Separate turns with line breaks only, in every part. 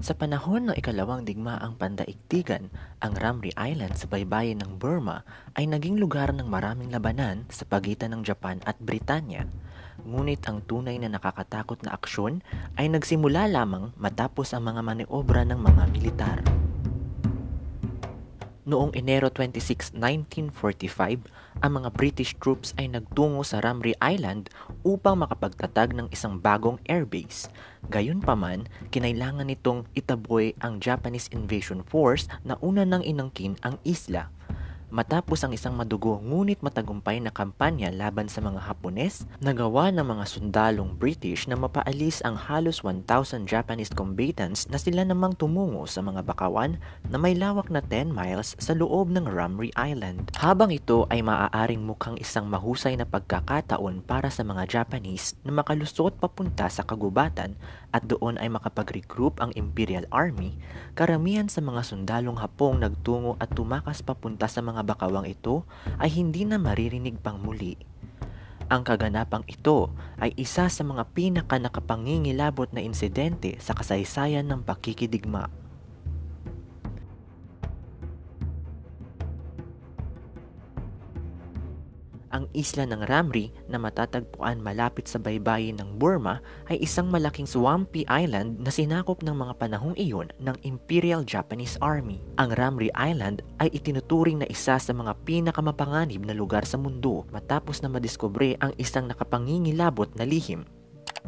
Sa panahon ng ikalawang digmaang pandaigdigan, ang Ramri Island sa baybayin ng Burma ay naging lugar ng maraming labanan sa pagitan ng Japan at Britanya. Ngunit ang tunay na nakakatakot na aksyon ay nagsimula lamang matapos ang mga maniobra ng mga militar. Noong Enero 26, 1945, ang mga British troops ay nagtungo sa Ramri Island upang makapagtatag ng isang bagong airbase. Gayunpaman, kinailangan nitong itaboy ang Japanese invasion force na una nang inangkin ang isla. Matapos ang isang madugo ngunit matagumpay na kampanya laban sa mga Hapones, nagawa ng mga sundalong British na mapaalis ang halos 1,000 Japanese combatants na sila namang tumungo sa mga bakawan na may lawak na 10 miles sa loob ng Ramri Island. Habang ito ay maaaring mukhang isang mahusay na pagkakataon para sa mga Japanese na makalusot papunta sa kagubatan at doon ay makapag-regroup ang Imperial Army, karamihan sa mga sundalong Hapong nagtungo at tumakas papunta sa mga bakawang ito ay hindi na maririnig pang muli. Ang kaganapang ito ay isa sa mga pinaka nakapangingilabot na insidente sa kasaysayan ng pakikidigma. Isla ng Ramri na matatagpuan malapit sa baybayin ng Burma ay isang malaking swampy island na sinakop ng mga panahong iyon ng Imperial Japanese Army. Ang Ramri Island ay itinuturing na isa sa mga pinakamapanganib na lugar sa mundo matapos na madiskubre ang isang nakapangingilabot na lihim.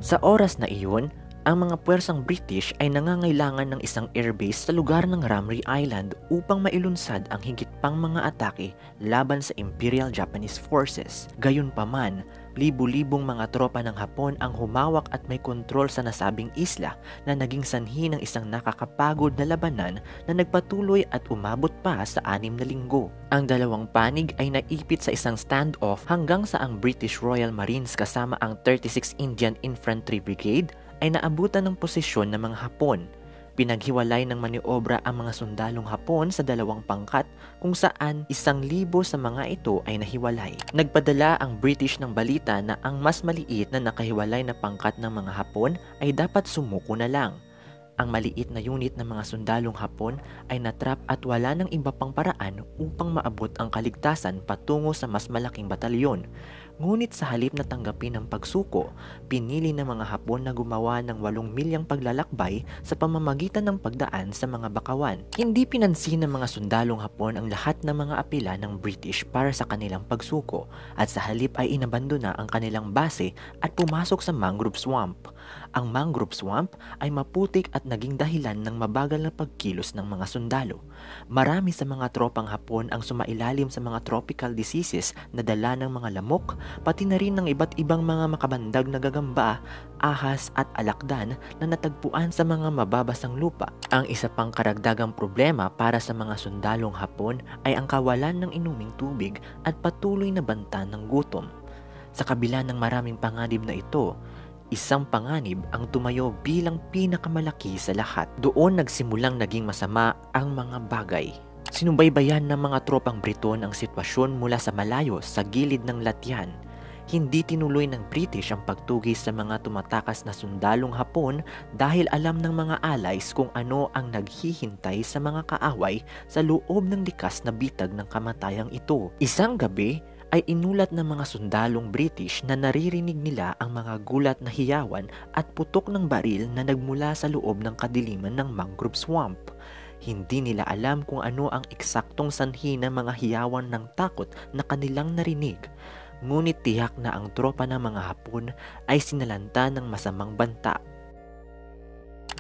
Sa oras na iyon, ang mga puwersang British ay nangangailangan ng isang airbase sa lugar ng Ramri Island upang mailunsad ang higit pang mga atake laban sa Imperial Japanese Forces. Gayunpaman, libu-libong mga tropa ng Hapon ang humawak at may kontrol sa nasabing isla na naging sanhi ng isang nakakapagod na labanan na nagpatuloy at umabot pa sa anim na linggo. Ang dalawang panig ay naipit sa isang standoff hanggang sa ang British Royal Marines kasama ang 36 Indian Infantry Brigade ay naabutan ng posisyon ng mga Hapon. Pinaghiwalay ng maniobra ang mga sundalong Hapon sa dalawang pangkat kung saan isang libo sa mga ito ay nahiwalay. Nagpadala ang British ng balita na ang mas maliit na nakahiwalay na pangkat ng mga Hapon ay dapat sumuko na lang. Ang maliit na unit ng mga sundalong Hapon ay natrap at wala ng iba pang paraan upang maabot ang kaligtasan patungo sa mas malaking batalyon. Ngunit sa halip na tanggapin ang pagsuko, pinili ng mga Hapon na gumawa ng 8 milyang paglalakbay sa pamamagitan ng pagdaan sa mga bakawan. Hindi pinansin ng mga sundalong Hapon ang lahat ng mga apela ng British para sa kanilang pagsuko at sa halip ay inabandona ang kanilang base at pumasok sa mangrove swamp. Ang mangrove swamp ay maputik at naging dahilan ng mabagal na pagkilos ng mga sundalo. Marami sa mga tropang Hapon ang sumailalim sa mga tropical diseases na dala ng mga lamok, pati na rin ng iba't ibang mga makabandag na gagamba, ahas at alakdan na natagpuan sa mga mababasang lupa. Ang isa pang karagdagang problema para sa mga sundalong Hapon ay ang kawalan ng inuming tubig at patuloy na banta ng gutom. Sa kabila ng maraming panganib na ito, Isang panganib ang tumayo bilang pinakamalaki sa lahat. Doon nagsimulang naging masama ang mga bagay. Sinubaybayan ng mga tropang Briton ang sitwasyon mula sa malayo sa gilid ng Latyan. Hindi tinuloy ng British ang pagtugis sa mga tumatakas na sundalong Hapon dahil alam ng mga allies kung ano ang naghihintay sa mga kaaway sa loob ng likas na bitag ng kamatayang ito. Isang gabi, ay inulat ng mga sundalong British na naririnig nila ang mga gulat na hiyawan at putok ng baril na nagmula sa loob ng kadiliman ng mangrove swamp. Hindi nila alam kung ano ang eksaktong sanhi ng mga hiyawan ng takot na kanilang narinig. Ngunit tiyak na ang tropa ng mga Hapon ay sinalanta ng masamang banta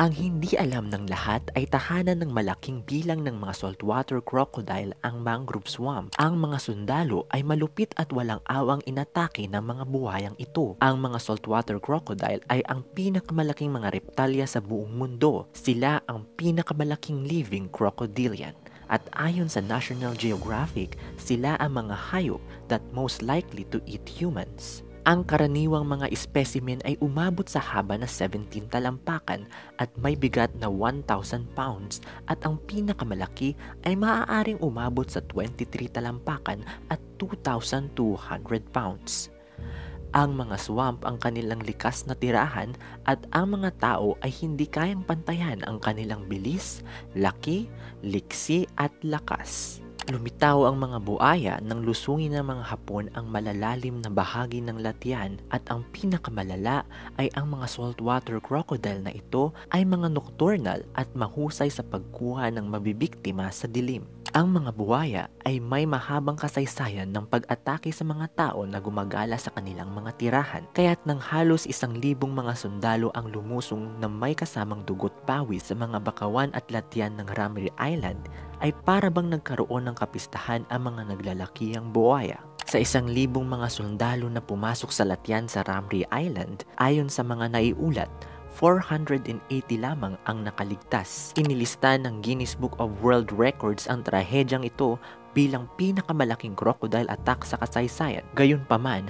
ang hindi alam ng lahat ay tahanan ng malaking bilang ng mga saltwater crocodile ang mangrove swamp. Ang mga sundalo ay malupit at walang awang inatake ng mga buhayang ito. Ang mga saltwater crocodile ay ang pinakamalaking mga reptalya sa buong mundo. Sila ang pinakamalaking living crocodilian. At ayon sa National Geographic, sila ang mga hayop that most likely to eat humans. Ang karaniwang mga specimen ay umabot sa haba na 17 talampakan at may bigat na 1,000 pounds at ang pinakamalaki ay maaaring umabot sa 23 talampakan at 2,200 pounds. Ang mga swamp ang kanilang likas na tirahan at ang mga tao ay hindi kayang pantayan ang kanilang bilis, laki, liksi at lakas. Lumitaw ang mga buaya nang lusungin ng mga Hapon ang malalalim na bahagi ng Latian at ang pinakamalala ay ang mga saltwater crocodile na ito ay mga nocturnal at mahusay sa pagkuha ng mabibiktima sa dilim. Ang mga buwaya ay may mahabang kasaysayan ng pag-atake sa mga tao na gumagala sa kanilang mga tirahan, kaya't nang halos isang libong mga sundalo ang lumusong na may kasamang dugot pawis sa mga bakawan at latian ng Ramri Island, ay para bang nagkaroon ng kapistahan ang mga naglalakihang buwaya. Sa isang libong mga sundalo na pumasok sa latian sa Ramri Island, ayon sa mga naiulat, 480 lamang ang nakaligtas. Inilista ng Guinness Book of World Records ang trahedyang ito bilang pinakamalaking crocodile attack sa kasaysayan. Gayunpaman,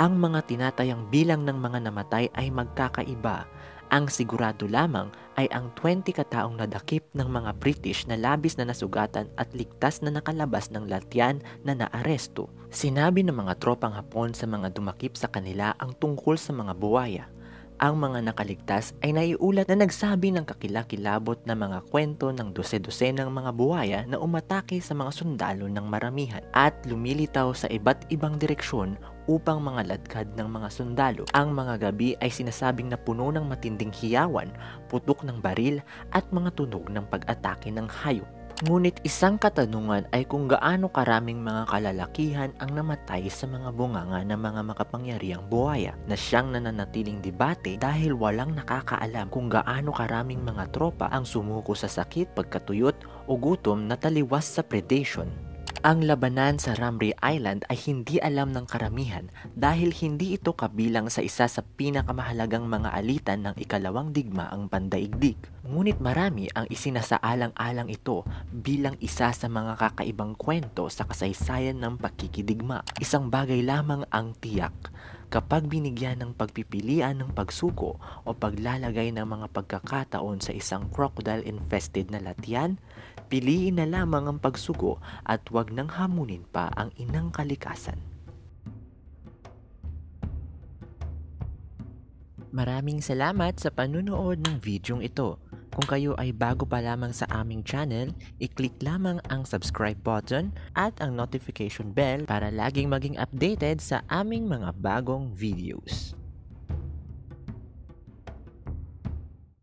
ang mga tinatayang bilang ng mga namatay ay magkakaiba. Ang sigurado lamang ay ang 20 kataong nadakip ng mga British na labis na nasugatan at ligtas na nakalabas ng latyan na naaresto. Sinabi ng mga tropang Hapon sa mga dumakip sa kanila ang tungkol sa mga buwaya ang mga nakaligtas ay naiulat na nagsabi ng kakilakilabot na mga kwento ng dose-dose ng mga buwaya na umatake sa mga sundalo ng maramihan at lumilitaw sa iba't ibang direksyon upang mga ladkad ng mga sundalo. Ang mga gabi ay sinasabing na puno ng matinding hiyawan, putok ng baril at mga tunog ng pag-atake ng hayop. Ngunit isang katanungan ay kung gaano karaming mga kalalakihan ang namatay sa mga bunganga ng mga makapangyarihang buhaya na siyang nananatiling debate dahil walang nakakaalam kung gaano karaming mga tropa ang sumuko sa sakit, pagkatuyot o gutom na taliwas sa predation. Ang labanan sa Ramri Island ay hindi alam ng karamihan dahil hindi ito kabilang sa isa sa pinakamahalagang mga alitan ng ikalawang digmaang pandaigdig. Ngunit marami ang isinasaalang-alang ito bilang isa sa mga kakaibang kwento sa kasaysayan ng pagkikidigma. Isang bagay lamang ang tiyak kapag binigyan ng pagpipilian ng pagsuko o paglalagay ng mga pagkakataon sa isang crocodile-infested na latian, piliin na lamang ang pagsuko at huwag nang hamunin pa ang inang kalikasan. Maraming salamat sa panunood ng videong ito. Kung kayo ay bago pa lamang sa aming channel, i-click lamang ang subscribe button at ang notification bell para laging maging updated sa aming mga bagong videos.